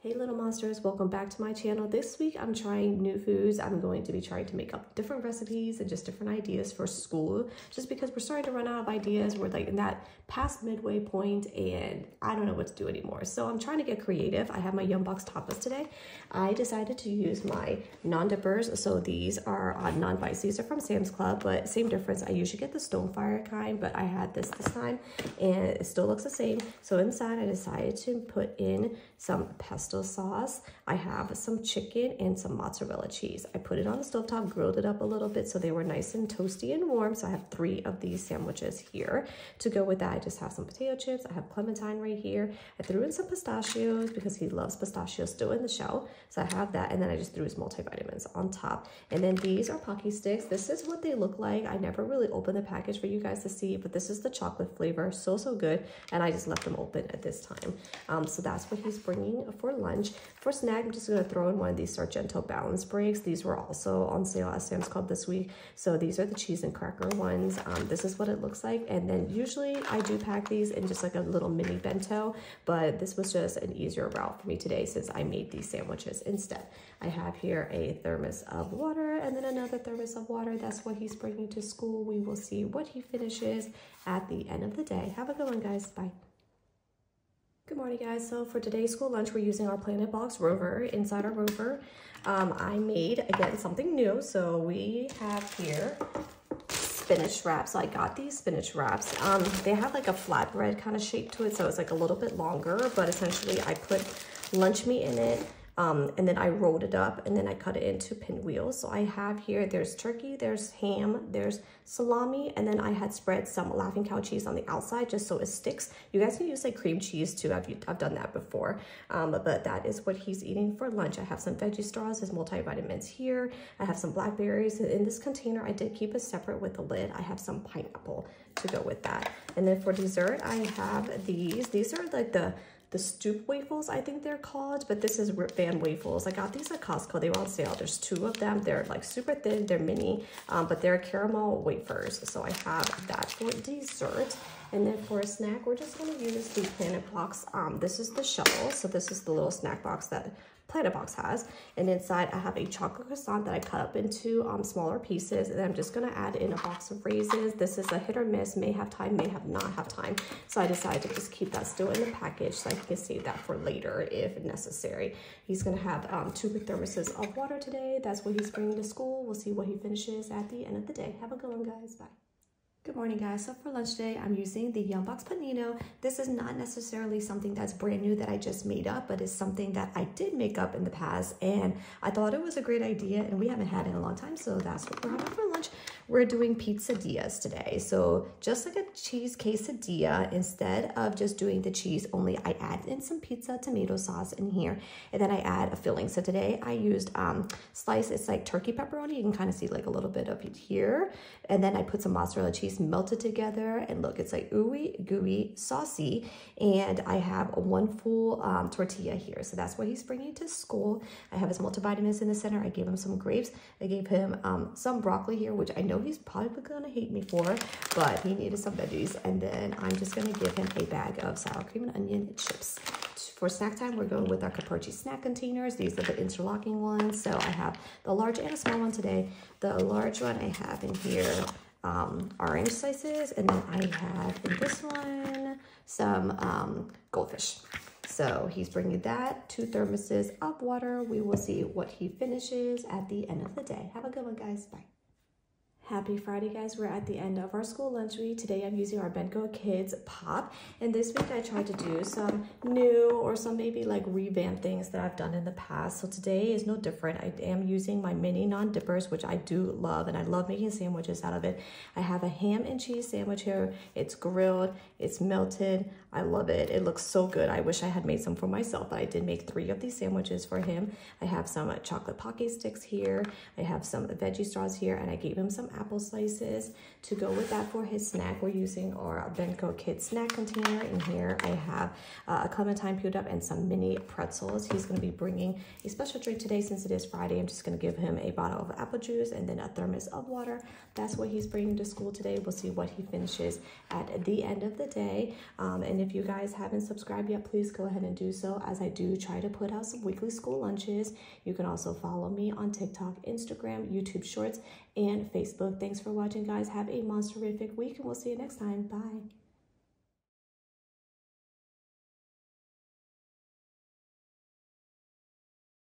Hey little monsters, welcome back to my channel. This week I'm trying new foods. I'm going to be trying to make up different recipes and just different ideas for school just because we're starting to run out of ideas. We're like in that past midway point and I don't know what to do anymore. So I'm trying to get creative. I have my Yumbox tapas today. I decided to use my naan dippers. So these are uh, naan bites. These are from Sam's Club, but same difference. I usually get the Stonefire kind, but I had this this time and it still looks the same. So inside I decided to put in some pesto sauce. I have some chicken and some mozzarella cheese. I put it on the stove top, grilled it up a little bit so they were nice and toasty and warm. So I have three of these sandwiches here. To go with that, I just have some potato chips. I have clementine right here. I threw in some pistachios because he loves pistachios still in the shell. So I have that. And then I just threw his multivitamins on top. And then these are Pocky Sticks. This is what they look like. I never really opened the package for you guys to see, but this is the chocolate flavor. So, so good. And I just left them open at this time. Um, so that's what he's bringing for lunch. For snack, I'm just going to throw in one of these Sargento Balance Breaks. These were also on sale at Sam's Club this week. So these are the cheese and cracker ones. Um, this is what it looks like. And then usually I do pack these in just like a little mini bento, but this was just an easier route for me today since I made these sandwiches instead. I have here a thermos of water and then another thermos of water. That's what he's bringing to school. We will see what he finishes at the end of the day. Have a good one, guys. Bye. Morning guys. So for today's school lunch, we're using our PlanetBox Rover. Inside our Rover, um, I made, again, something new. So we have here spinach wraps. So I got these spinach wraps. Um, they have like a flatbread kind of shape to it. So it's like a little bit longer, but essentially I put lunch meat in it um, and then I rolled it up and then I cut it into pinwheels. So I have here, there's turkey, there's ham, there's salami, and then I had spread some Laughing Cow cheese on the outside just so it sticks. You guys can use like cream cheese too. I've, I've done that before, um, but that is what he's eating for lunch. I have some veggie straws, his multivitamins here. I have some blackberries. In this container, I did keep it separate with the lid. I have some pineapple to go with that. And then for dessert, I have these. These are like the the stoop waffles, I think they're called, but this is Rip Van Wafels. I got these at Costco. They were on sale. There's two of them. They're like super thin. They're mini, um, but they're caramel wafers. So I have that for dessert. And then for a snack, we're just going to use the PlanetBox. Um, this is the shell. So this is the little snack box that PlanetBox has. And inside I have a chocolate croissant that I cut up into um, smaller pieces. And I'm just gonna add in a box of raisins. This is a hit or miss, may have time, may have not have time. So I decided to just keep that still in the package so I can save that for later if necessary. He's gonna have um, two thermoses of water today. That's what he's bringing to school. We'll see what he finishes at the end of the day. Have a good one, guys. Bye. Good morning guys. So for lunch today, I'm using the Yumbox Panino. This is not necessarily something that's brand new that I just made up, but it's something that I did make up in the past and I thought it was a great idea and we haven't had it in a long time. So that's what we're having for lunch. We're doing pizzadillas today. So just like a cheese quesadilla, instead of just doing the cheese only, I add in some pizza tomato sauce in here and then I add a filling. So today I used um, slice, it's like turkey pepperoni. You can kind of see like a little bit of it here. And then I put some mozzarella cheese melted together and look it's like ooey gooey saucy and I have one full um, tortilla here so that's what he's bringing to school I have his multivitamins in the center I gave him some grapes I gave him um, some broccoli here which I know he's probably gonna hate me for but he needed some veggies and then I'm just gonna give him a bag of sour cream and onion chips for snack time, we're going with our Caperci snack containers. These are the interlocking ones. So I have the large and a small one today. The large one I have in here um, orange slices. And then I have in this one some um, goldfish. So he's bringing that, two thermoses of water. We will see what he finishes at the end of the day. Have a good one, guys. Bye. Happy Friday, guys. We're at the end of our school lunch week. Today I'm using our Bentgo Kids Pop. And this week I tried to do some new or some maybe like revamp things that I've done in the past. So today is no different. I am using my mini naan dippers, which I do love. And I love making sandwiches out of it. I have a ham and cheese sandwich here. It's grilled. It's melted. I love it. It looks so good. I wish I had made some for myself, but I did make three of these sandwiches for him. I have some chocolate pocky sticks here. I have some veggie straws here. And I gave him some apple slices. To go with that for his snack, we're using our Bentgo Kid snack container. In here, I have uh, a clementine peeled up and some mini pretzels. He's going to be bringing a special drink today since it is Friday. I'm just going to give him a bottle of apple juice and then a thermos of water. That's what he's bringing to school today. We'll see what he finishes at the end of the day. Um, and if you guys haven't subscribed yet, please go ahead and do so as I do try to put out some weekly school lunches. You can also follow me on TikTok, Instagram, YouTube Shorts, and Facebook. Thanks for watching, guys. Have a monsterific week, and we'll see you next time. Bye.